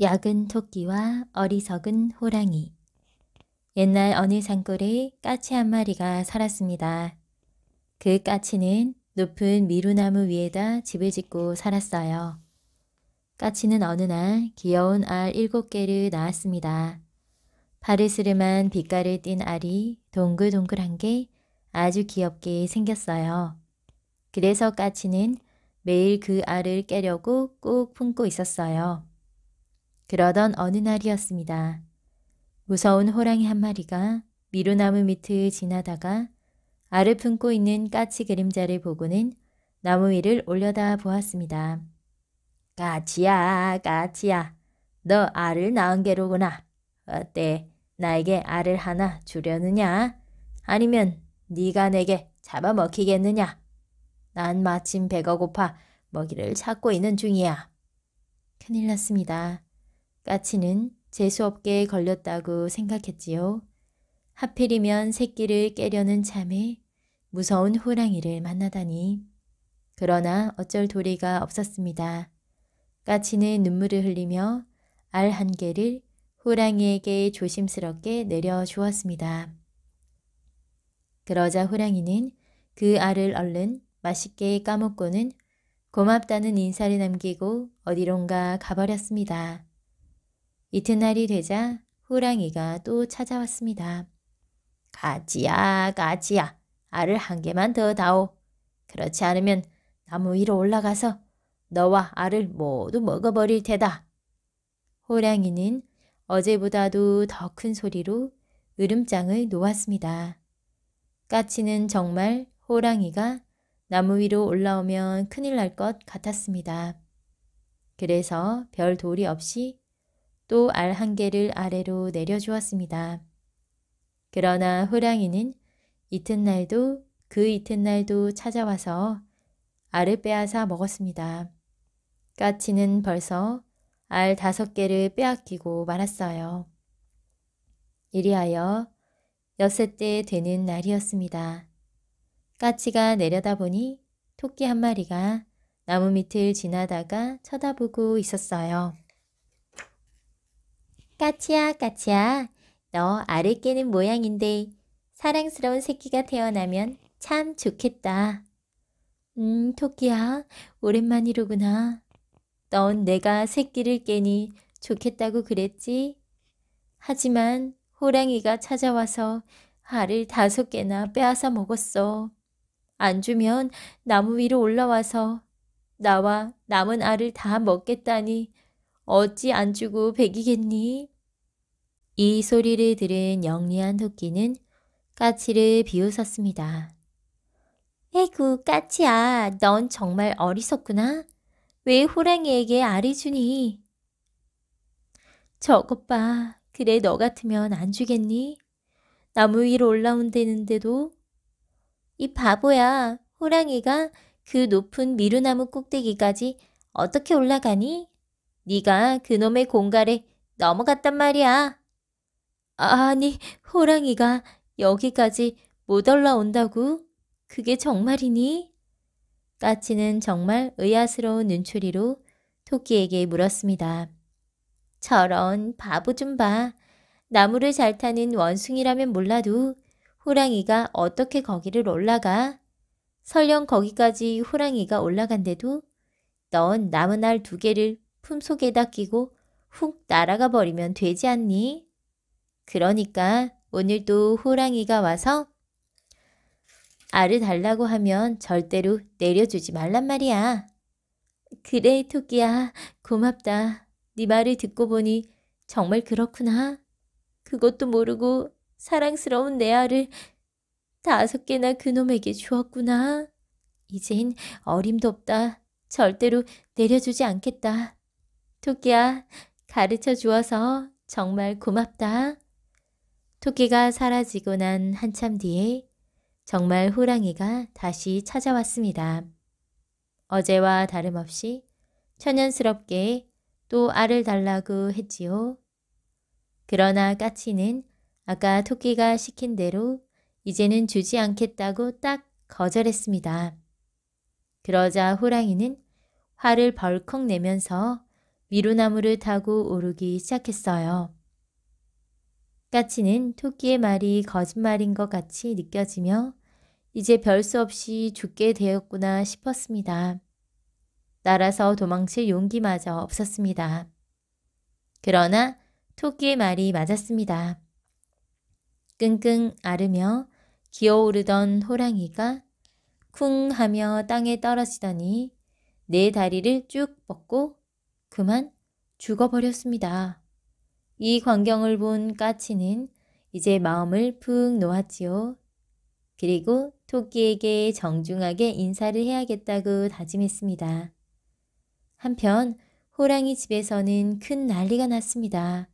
약은 토끼와 어리석은 호랑이 옛날 어느 산골에 까치 한 마리가 살았습니다. 그 까치는 높은 미루나무 위에다 집을 짓고 살았어요. 까치는 어느 날 귀여운 알 일곱 개를 낳았습니다. 파르스름한 빛깔을 띤 알이 동글동글한 게 아주 귀엽게 생겼어요. 그래서 까치는 매일 그 알을 깨려고 꾹 품고 있었어요. 그러던 어느 날이었습니다. 무서운 호랑이 한 마리가 미루나무 밑을 지나다가 알을 품고 있는 까치 그림자를 보고는 나무 위를 올려다 보았습니다. 까치야, 까치야, 너 알을 낳은 게로구나. 어때? 나에게 알을 하나 주려느냐? 아니면 네가 내게 잡아먹히겠느냐? 난 마침 배가 고파 먹이를 찾고 있는 중이야. 큰일 났습니다. 까치는 재수없게 걸렸다고 생각했지요. 하필이면 새끼를 깨려는 참에 무서운 호랑이를 만나다니. 그러나 어쩔 도리가 없었습니다. 까치는 눈물을 흘리며 알 한 개를 호랑이에게 조심스럽게 내려주었습니다. 그러자 호랑이는 그 알을 얼른 맛있게 까먹고는 고맙다는 인사를 남기고 어디론가 가버렸습니다. 이튿날이 되자 호랑이가 또 찾아왔습니다. 가지야, 가지야, 알을 한 개만 더 다오. 그렇지 않으면 나무 위로 올라가서 너와 알을 모두 먹어버릴 테다. 호랑이는 어제보다도 더 큰 소리로 으름장을 놓았습니다. 까치는 정말 호랑이가 나무 위로 올라오면 큰일 날 것 같았습니다. 그래서 별 도리 없이 또 알 한 개를 아래로 내려주었습니다. 그러나 호랑이는 이튿날도 그 이튿날도 찾아와서 알을 빼앗아 먹었습니다. 까치는 벌써 알 다섯 개를 빼앗기고 말았어요. 이리하여 여섯째 되는 날이었습니다. 까치가 내려다보니 토끼 한 마리가 나무 밑을 지나다가 쳐다보고 있었어요. 까치야, 까치야. 너 알을 깨는 모양인데 사랑스러운 새끼가 태어나면 참 좋겠다. 음, 토끼야, 오랜만이로구나. 넌 내가 새끼를 깨니 좋겠다고 그랬지? 하지만 호랑이가 찾아와서 알을 다섯 개나 빼앗아 먹었어. 안 주면 나무 위로 올라와서 나와 남은 알을 다 먹겠다니 어찌 안 주고 배기겠니? 이 소리를 들은 영리한 토끼는 까치를 비웃었습니다. 에구 까치야 넌 정말 어리석구나. 왜 호랑이에게 알을 주니? 저것 봐. 그래 너 같으면 안 주겠니? 나무 위로 올라온다는데도 이 바보야. 호랑이가 그 높은 미루나무 꼭대기까지 어떻게 올라가니? 네가 그놈의 공갈에 넘어갔단 말이야. 아니, 호랑이가 여기까지 못 올라온다고? 그게 정말이니? 까치는 정말 의아스러운 눈초리로 토끼에게 물었습니다. 저런 바보 좀 봐. 나무를 잘 타는 원숭이라면 몰라도 호랑이가 어떻게 거기를 올라가? 설령 거기까지 호랑이가 올라간데도 넌 나무 날두 개를 품속에다 끼고 훅 날아가 버리면 되지 않니? 그러니까 오늘도 호랑이가 와서 알을 달라고 하면 절대로 내려주지 말란 말이야. 그래, 토끼야. 고맙다. 네 말을 듣고 보니 정말 그렇구나. 그것도 모르고 사랑스러운 내 알을 다섯 개나 그놈에게 주었구나. 이젠 어림도 없다. 절대로 내려주지 않겠다. 토끼야, 가르쳐 주어서 정말 고맙다. 토끼가 사라지고 난 한참 뒤에 정말 호랑이가 다시 찾아왔습니다. 어제와 다름없이 천연스럽게 또 알을 달라고 했지요. 그러나 까치는 아까 토끼가 시킨 대로 이제는 주지 않겠다고 딱 거절했습니다. 그러자 호랑이는 화를 벌컥 내면서 미루나무를 타고 오르기 시작했어요. 까치는 토끼의 말이 거짓말인 것 같이 느껴지며 이제 별 수 없이 죽게 되었구나 싶었습니다. 날아서 도망칠 용기마저 없었습니다. 그러나 토끼의 말이 맞았습니다. 끙끙 앓으며 기어오르던 호랑이가 쿵 하며 땅에 떨어지더니 내 다리를 쭉 뻗고 그만 죽어버렸습니다. 이 광경을 본 까치는 이제 마음을 푹 놓았지요. 그리고 토끼에게 정중하게 인사를 해야겠다고 다짐했습니다. 한편 호랑이 집에서는 큰 난리가 났습니다.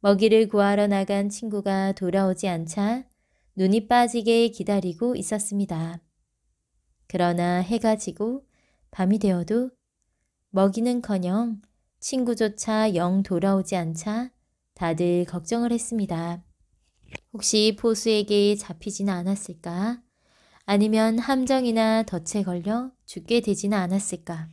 먹이를 구하러 나간 친구가 돌아오지 않자 눈이 빠지게 기다리고 있었습니다. 그러나 해가 지고 밤이 되어도 먹이는커녕 친구조차 영 돌아오지 않자 다들 걱정을 했습니다. 혹시 포수에게 잡히지는 않았을까? 아니면 함정이나 덫에 걸려 죽게 되지는 않았을까?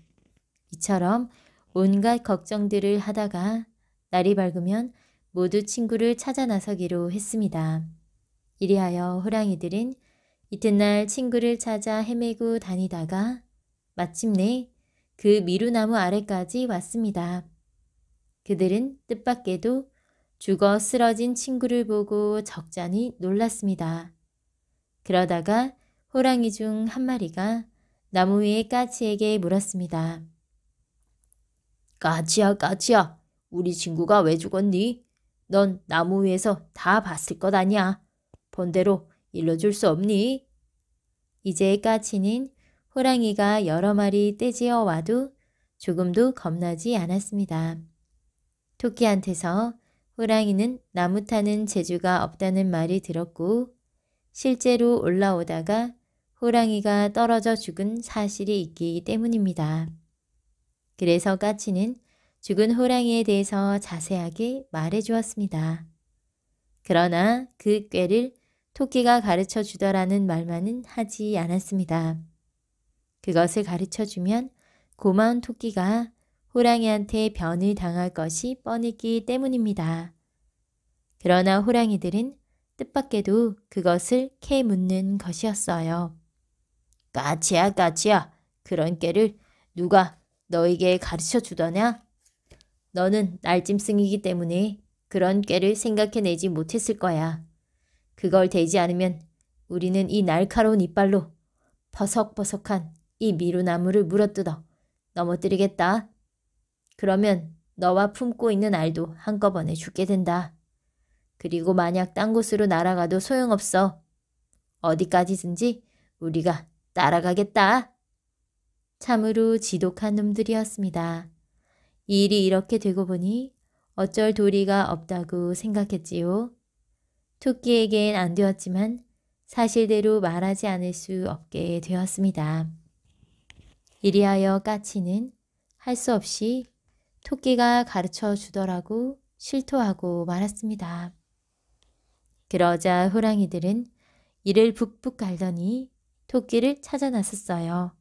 이처럼 온갖 걱정들을 하다가 날이 밝으면 모두 친구를 찾아 나서기로 했습니다. 이리하여 호랑이들은 이튿날 친구를 찾아 헤매고 다니다가 마침내 그 미루나무 아래까지 왔습니다. 그들은 뜻밖에도 죽어 쓰러진 친구를 보고 적잖이 놀랐습니다. 그러다가 호랑이 중 한 마리가 나무 위에 까치에게 물었습니다. 까치야, 까치야, 우리 친구가 왜 죽었니? 넌 나무 위에서 다 봤을 것 아니야. 본대로 일러줄 수 없니? 이제 까치는 호랑이가 여러 마리 떼지어 와도 조금도 겁나지 않았습니다. 토끼한테서 호랑이는 나무 타는 재주가 없다는 말이 들었고 실제로 올라오다가 호랑이가 떨어져 죽은 사실이 있기 때문입니다. 그래서 까치는 죽은 호랑이에 대해서 자세하게 말해 주었습니다. 그러나 그 꾀를 토끼가 가르쳐 주더라는 말만은 하지 않았습니다. 그것을 가르쳐 주면 고마운 토끼가 호랑이한테 변을 당할 것이 뻔했기 때문입니다. 그러나 호랑이들은 뜻밖에도 그것을 캐 묻는 것이었어요. 까치야 까치야 그런 깨를 누가 너에게 가르쳐 주더냐? 너는 날짐승이기 때문에 그런 깨를 생각해내지 못했을 거야. 그걸 대지 않으면 우리는 이 날카로운 이빨로 버석버석한 이 미루나무를 물어뜯어 넘어뜨리겠다. 그러면 너와 품고 있는 알도 한꺼번에 죽게 된다. 그리고 만약 딴 곳으로 날아가도 소용없어. 어디까지든지 우리가 따라가겠다. 참으로 지독한 놈들이었습니다. 일이 이렇게 되고 보니 어쩔 도리가 없다고 생각했지요. 토끼에겐 안 되었지만 사실대로 말하지 않을 수 없게 되었습니다. 이리하여 까치는 할 수 없이 토끼가 가르쳐 주더라고 실토하고 말았습니다. 그러자 호랑이들은 이를 북북 갈더니 토끼를 찾아 나섰어요.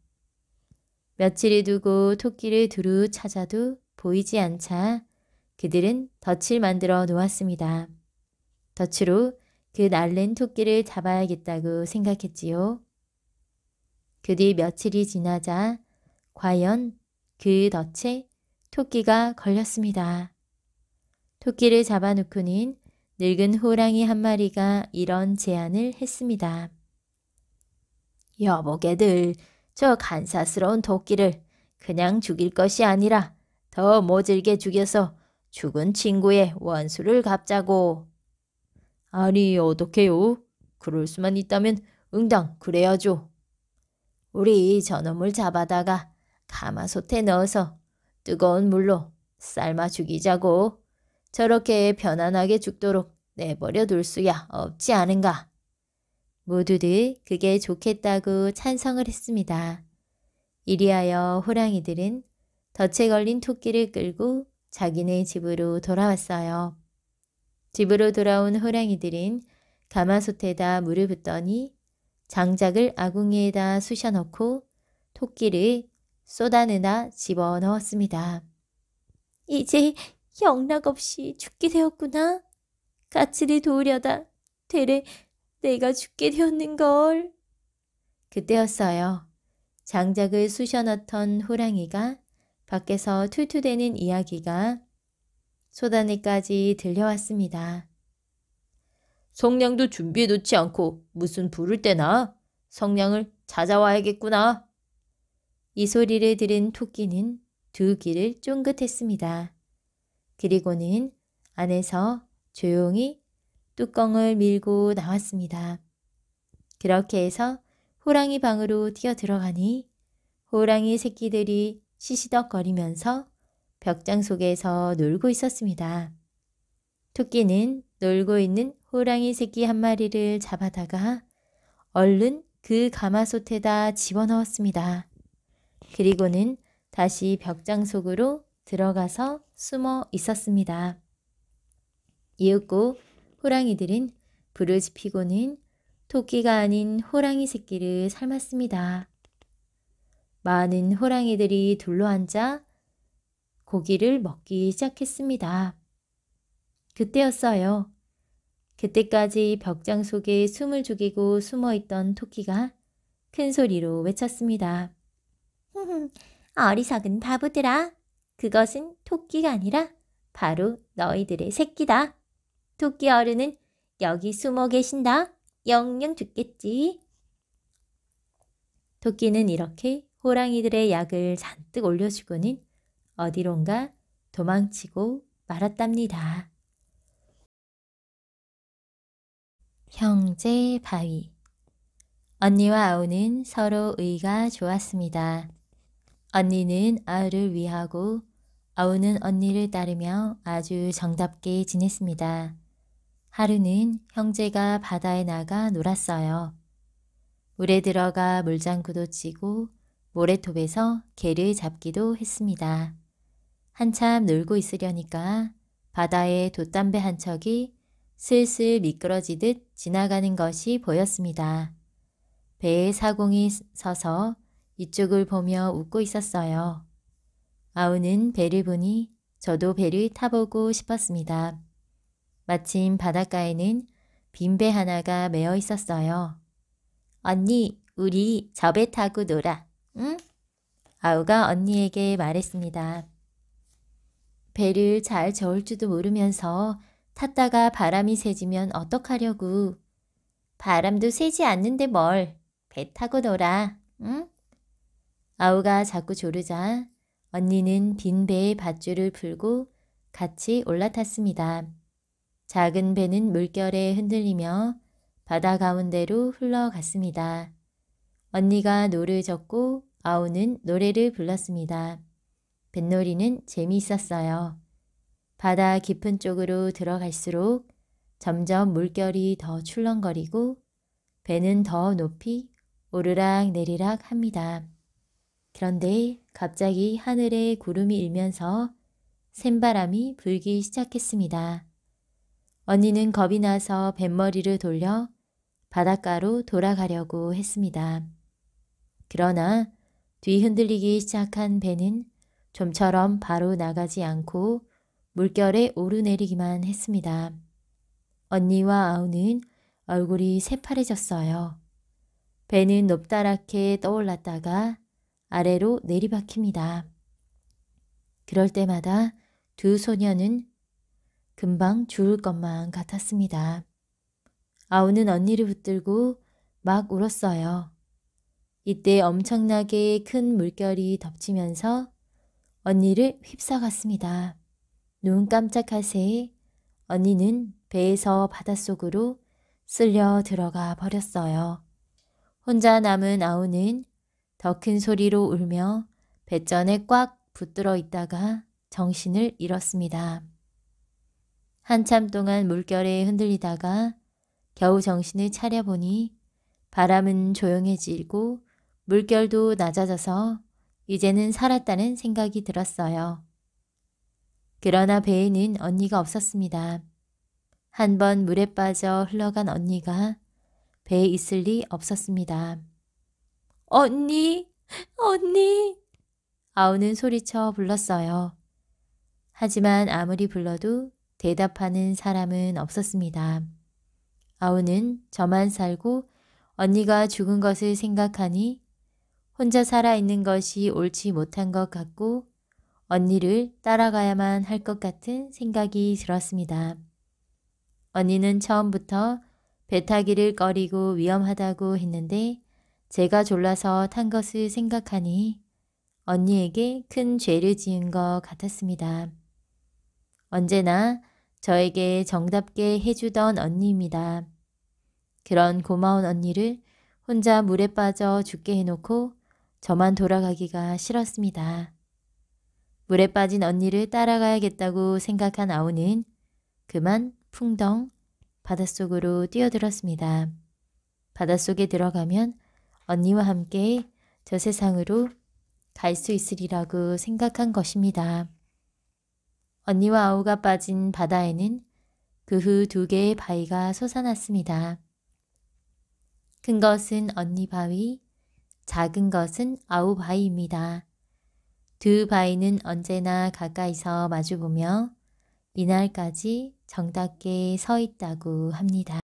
며칠이 두고 토끼를 두루 찾아도 보이지 않자 그들은 덫을 만들어 놓았습니다. 덫으로 그 날랜 토끼를 잡아야겠다고 생각했지요. 그 뒤 며칠이 지나자 과연 그 덫에 토끼가 걸렸습니다. 토끼를 잡아놓고는 늙은 호랑이 한 마리가 이런 제안을 했습니다. 여보게들, 저 간사스러운 토끼를 그냥 죽일 것이 아니라 더 모질게 죽여서 죽은 친구의 원수를 갚자고. 아니, 어떡해요? 그럴 수만 있다면 응당 그래야죠. 우리 저놈을 잡아다가 가마솥에 넣어서 뜨거운 물로 삶아 죽이자고. 저렇게 편안하게 죽도록 내버려 둘 수야 없지 않은가. 모두들 그게 좋겠다고 찬성을 했습니다. 이리하여 호랑이들은 덫에 걸린 토끼를 끌고 자기네 집으로 돌아왔어요. 집으로 돌아온 호랑이들은 가마솥에다 물을 붓더니 장작을 아궁이에다 쑤셔넣고 토끼를 쏟아내다 집어넣었습니다. 이제 영락없이 죽게 되었구나. 까치를 도우려다 대래 내가 죽게 되었는걸. 그때였어요. 장작을 쑤셔넣던 호랑이가 밖에서 툴툴대는 이야기가 소단에까지 들려왔습니다. 성냥도 준비해놓지 않고 무슨 불을 때나 성냥을 찾아와야겠구나. 이 소리를 들은 토끼는 두 귀를 쫑긋했습니다. 그리고는 안에서 조용히 뚜껑을 밀고 나왔습니다. 그렇게 해서 호랑이 방으로 뛰어 들어가니 호랑이 새끼들이 시시덕거리면서 벽장 속에서 놀고 있었습니다. 토끼는 놀고 있는 호랑이 새끼 한 마리를 잡아다가 얼른 그 가마솥에다 집어넣었습니다. 그리고는 다시 벽장 속으로 들어가서 숨어 있었습니다. 이윽고 호랑이들은 불을 지피고는 토끼가 아닌 호랑이 새끼를 삶았습니다. 많은 호랑이들이 둘러앉아 고기를 먹기 시작했습니다. 그때였어요. 그때까지 벽장 속에 숨을 죽이고 숨어 있던 토끼가 큰 소리로 외쳤습니다. 어리석은 바보들아. 그것은 토끼가 아니라 바로 너희들의 새끼다. 토끼 어른은 여기 숨어 계신다. 영영 죽겠지. 토끼는 이렇게 호랑이들의 약을 잔뜩 올려주고는 어디론가 도망치고 말았답니다. 형제 바위 언니와 아우는 서로 의가 좋았습니다. 언니는 아우를 위하고 아우는 언니를 따르며 아주 정답게 지냈습니다. 하루는 형제가 바다에 나가 놀았어요. 물에 들어가 물장구도 치고 모래톱에서 개를 잡기도 했습니다. 한참 놀고 있으려니까 바다에 돛담배 한 척이 슬슬 미끄러지듯 지나가는 것이 보였습니다. 배에 사공이 서서 이쪽을 보며 웃고 있었어요. 아우는 배를 보니 저도 배를 타보고 싶었습니다. 마침 바닷가에는 빈 배 하나가 메어 있었어요. 언니, 우리 저 배 타고 놀아. 응? 아우가 언니에게 말했습니다. 배를 잘 저을 줄도 모르면서 탔다가 바람이 세지면 어떡하려고. 바람도 세지 않는데 뭘. 배 타고 놀아. 응? 아우가 자꾸 조르자 언니는 빈 배의 밧줄을 풀고 같이 올라탔습니다. 작은 배는 물결에 흔들리며 바다 가운데로 흘러갔습니다. 언니가 노를 젓고 아우는 노래를 불렀습니다. 뱃놀이는 재미있었어요. 바다 깊은 쪽으로 들어갈수록 점점 물결이 더 출렁거리고 배는 더 높이 오르락 내리락 합니다. 그런데 갑자기 하늘에 구름이 일면서 샘바람이 불기 시작했습니다. 언니는 겁이 나서 뱃머리를 돌려 바닷가로 돌아가려고 했습니다. 그러나 뒤 흔들리기 시작한 배는 좀처럼 바로 나가지 않고 물결에 오르내리기만 했습니다. 언니와 아우는 얼굴이 새파래졌어요. 배는 높다랗게 떠올랐다가 아래로 내리박힙니다. 그럴 때마다 두 소녀는 금방 죽을 것만 같았습니다. 아우는 언니를 붙들고 막 울었어요. 이때 엄청나게 큰 물결이 덮치면서 언니를 휩싸갔습니다. 눈 깜짝할 새에 언니는 배에서 바닷속으로 쓸려 들어가 버렸어요. 혼자 남은 아우는 더 큰 소리로 울며 배전에 꽉 붙들어 있다가 정신을 잃었습니다. 한참 동안 물결에 흔들리다가 겨우 정신을 차려보니 바람은 조용해지고 물결도 낮아져서 이제는 살았다는 생각이 들었어요. 그러나 배에는 언니가 없었습니다. 한 번 물에 빠져 흘러간 언니가 배에 있을 리 없었습니다. 언니, 언니! 아우는 소리쳐 불렀어요. 하지만 아무리 불러도 대답하는 사람은 없었습니다. 아우는 저만 살고 언니가 죽은 것을 생각하니 혼자 살아있는 것이 옳지 못한 것 같고 언니를 따라가야만 할 것 같은 생각이 들었습니다. 언니는 처음부터 배 타기를 꺼리고 위험하다고 했는데 제가 졸라서 탄 것을 생각하니 언니에게 큰 죄를 지은 것 같았습니다. 언제나 저에게 정답게 해주던 언니입니다. 그런 고마운 언니를 혼자 물에 빠져 죽게 해놓고 저만 돌아가기가 싫었습니다. 물에 빠진 언니를 따라가야겠다고 생각한 아우는 그만 풍덩 바닷속으로 뛰어들었습니다. 바닷속에 들어가면 언니와 함께 저 세상으로 갈 수 있으리라고 생각한 것입니다. 언니와 아우가 빠진 바다에는 그 후 두 개의 바위가 솟아났습니다. 큰 것은 언니 바위, 작은 것은 아우 바위입니다. 두 바위는 언제나 가까이서 마주보며 이날까지 정답게 서 있다고 합니다.